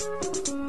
す